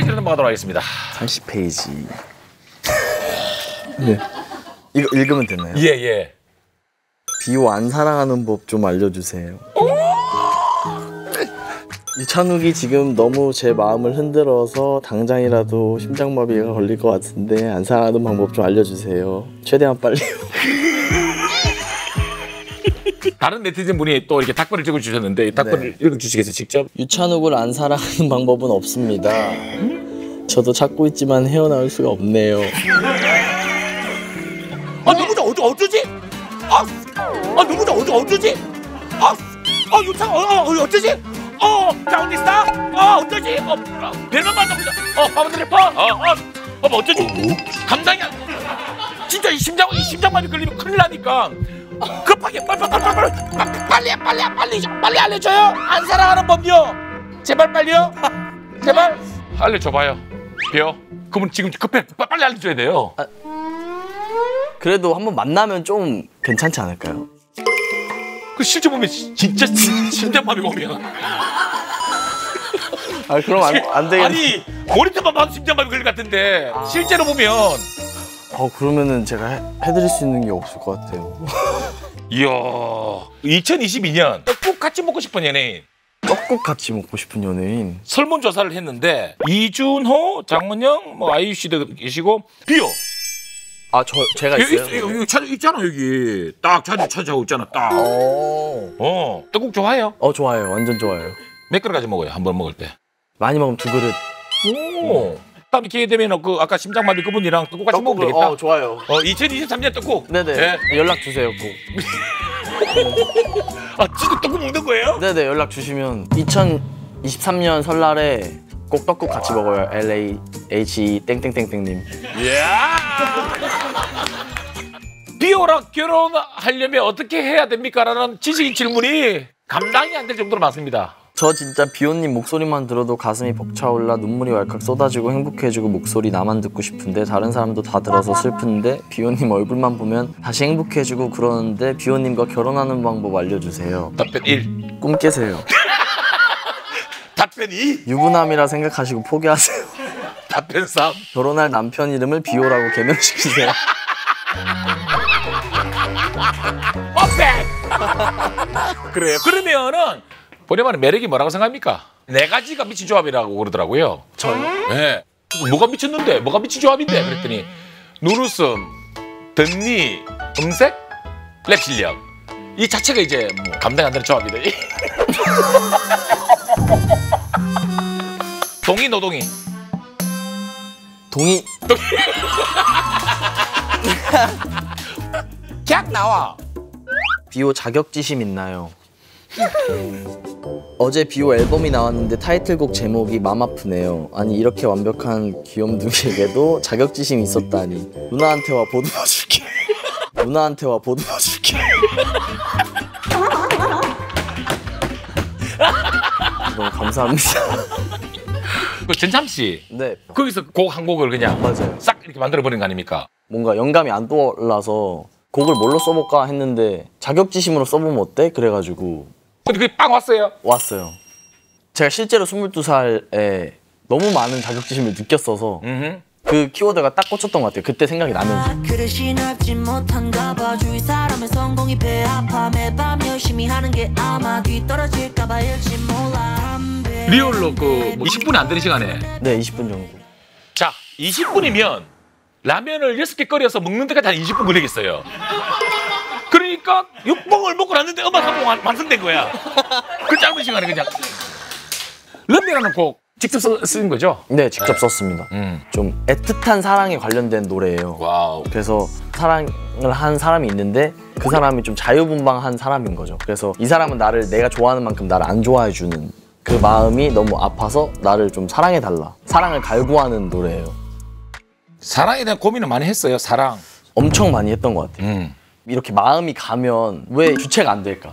80페이지로 넘어가도록 하겠습니다. 30페이지. 네. 이거 읽으면 되나요? 예, 예. 비호 안 사랑하는 법 좀 알려주세요. 이찬욱이 지금 너무 제 마음을 흔들어서 당장이라도 심장마비가 걸릴 것 같은데 안 사랑하는 방법 좀 알려주세요. 최대한 빨리요. 다른 네티즌 분이 또 이렇게 답글을 적어주셨는데 이 답글을 읽어 주시겠어요, 직접? 유찬욱을 안 사랑하는 방법은 없습니다. 저도 찾고 있지만 헤어나올 수가 없네요. 아, 누구죠? 어쩌, 어쩌지? 아, 아 누구죠? 어쩌, 어쩌지? 아, 아, 유창, 어, 어, 어, 어쩌지? 어, 자운디스타? 어, 어쩌지? 어, 어 별만 받아 보자. 어, 파운드래퍼? 어, 어, 어, 뭐 어쩌지? 감당이 안 진짜 이 심장, 이 심장마비 걸리면 큰일 나니까. 급하게 빨리 빨리 빨리 빨리 빨리 빨리 빨리 빨리 알려줘요. 안 사랑하는 법요. 제발 빨리요. 제발 알려줘봐요. 비요. 그분 지금 급해 빨리 알려줘야 돼요. 아, 그래도 한번 만나면 좀 괜찮지 않을까요? 그 실제 보면 진짜 진짜 밤이 오면. 아 그럼 안, 안 되겠네. 아니 머리 탑만 봐도 심장마비 그릴 것 같은데 실제로 보면 어 그러면은 제가 해, 해드릴 수 있는 게 없을 것 같아요. 이야 2022년 꼭 같이 먹고 싶은 연예인 떡국 같이 먹고 싶은 연예인. 설문조사를 했는데 이준호, 장문영, 뭐 아이유 씨도 계시고 비오 아저 제가 여기 있어요. 있, 여기 찾아 있잖아 여기 딱 찾아 찾아오고 있잖아 딱. 어. 어 떡국 좋아해요? 어 좋아요. 완전 좋아요. 몇 그릇까지 먹어요 한 번 먹을 때? 많이 먹으면 두 그릇. 오. 다 음에 기회 되면 그 아까 심장마비 그분이랑 떡국 같이 먹으면 되겠다. 어 좋아요. 어, 2023년 떡국. 네네. 예. 연락 주세요 꼭. 아, 진짜 떡국 먹는 거예요? 네네 연락 주시면 2023년 설날에 꼭 떡국 같이 먹어요. L A H E 땡땡땡땡님. 이야. 비오랑 결혼하려면 어떻게 해야 됩니까?라는 지식인 질문이 감당이 안 될 정도로 많습니다. 저 진짜 비오님 목소리만 들어도 가슴이 벅차올라 눈물이 왈칵 쏟아지고 행복해지고 목소리 나만 듣고 싶은데 다른 사람도 다 들어서 슬픈데 비오님 얼굴만 보면 다시 행복해지고 그러는데 비오님과 결혼하는 방법 알려주세요. 답변 1. 꿈 깨세요. 답변 2. 유부남이라 생각하시고 포기하세요. 답변 3. 결혼할 남편 이름을 비오라고 개명시키세요. 어백! 그래요. 그러면은 본인만의 매력이 뭐라고 생각합니까? 네 가지가 미친 조합이라고 그러더라고요. 저요? 네. 뭐가 미쳤는데? 뭐가 미친 조합인데? 그랬더니 눈웃음, 듣니, 음색, 랩 실력. 이 자체가 이제 뭐 감당 안 되는 조합이다. 동의 노동의. 동의. 객 나와. 비오 자격지심 있나요? 어제 비오 앨범이 나왔는데 타이틀곡 제목이 맘 아프네요. 아니 이렇게 완벽한 귀염둥이에게도 자격지심이 있었다니. 누나한테 와 보듬어 줄게. 누나한테 와 보듬어 줄게. 너무 감사합니다. 그 전참 씨 네 거기서 곡 한 곡을 그냥 맞아요. 싹 이렇게 만들어 버린 거 아닙니까? 뭔가 영감이 안 떠올라서 곡을 뭘로 써볼까 했는데 자격지심으로 써보면 어때? 그래가지고 근데 그게 빵 왔어요. 왔어요. 제가 실제로 22살에 너무 많은 자격지심을 느꼈어서 음. 그 키워드가 딱 꽂혔던 것 같아요. 그때 생각이 나면서. 리얼로 그 20분이 안 되는 시간에 네, 20분 정도. 자 20분이면 라면을 6개 끓여서 먹는 데까지 한 20분 걸리겠어요. 그러니까 6봉을 먹고 났는데 음악 한봉 완성된 거야. 그 짧은 시간에 그냥. 럼미라는 곡 직접 써, 쓴 거죠? 네, 직접 썼습니다. 음. 좀 애틋한 사랑에 관련된 노래예요. wow. 그래서 사랑을 한 사람이 있는데 그 사람이 좀 자유분방한 사람인 거죠. 그래서 이 사람은 나를 내가 좋아하는 만큼 나를 안 좋아해 주는 그 마음이 너무 아파서 나를 좀 사랑해 달라. 사랑을 갈구하는 노래예요. 사랑에 대한 고민을 많이 했어요. 사랑. 엄청 많이 했던 것 같아요. 음. 이렇게 마음이 가면 왜 주체가 안 될까?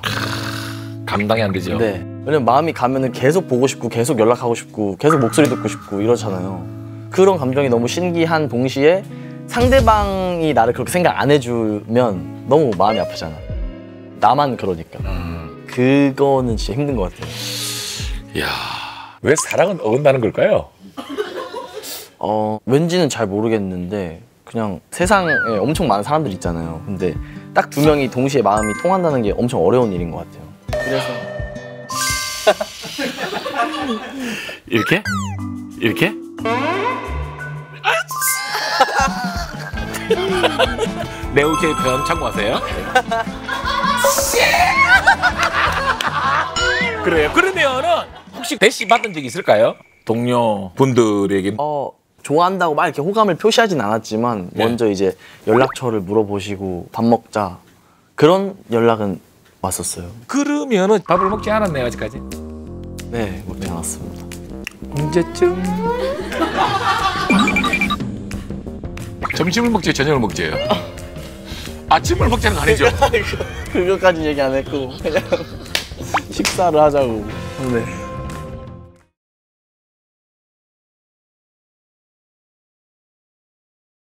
감당이 안 되죠. 네. 왜냐면 마음이 가면은 계속 보고 싶고 계속 연락하고 싶고 계속 목소리 듣고 싶고 이러잖아요. 그런 감정이 너무 신기한 동시에 상대방이 나를 그렇게 생각 안 해주면 너무 마음이 아프잖아. 나만 그러니까. 그거는 진짜 힘든 것 같아요. 이야. 왜 사랑은 어긋나는 걸까요? 어 왠지는 잘 모르겠는데 그냥 세상에 엄청 많은 사람들 있잖아요. 근데 딱 두 명이 동시에 마음이 통한다는 게 엄청 어려운 일인 것 같아요. 그래서 이렇게? 이렇게? 편 참고하세요. 그래요. 그러면은 혹시 대시 받은 적 있을까요? 동료 분들에게 어 좋아한다고 막 이렇게 호감을 표시하진 않았지만 네. 먼저 이제 연락처를 물어보시고 밥 먹자 그런 연락은 왔었어요. 그러면은 밥을 먹지 않았네요 아직까지. 네, 먹지 않았습니다. 언제쯤? 점심을 먹지 저녁을 먹지요? 아침을 먹자는 거 아니죠? 그거까지 얘기 안 했고 그냥 식사를 하자고. 네.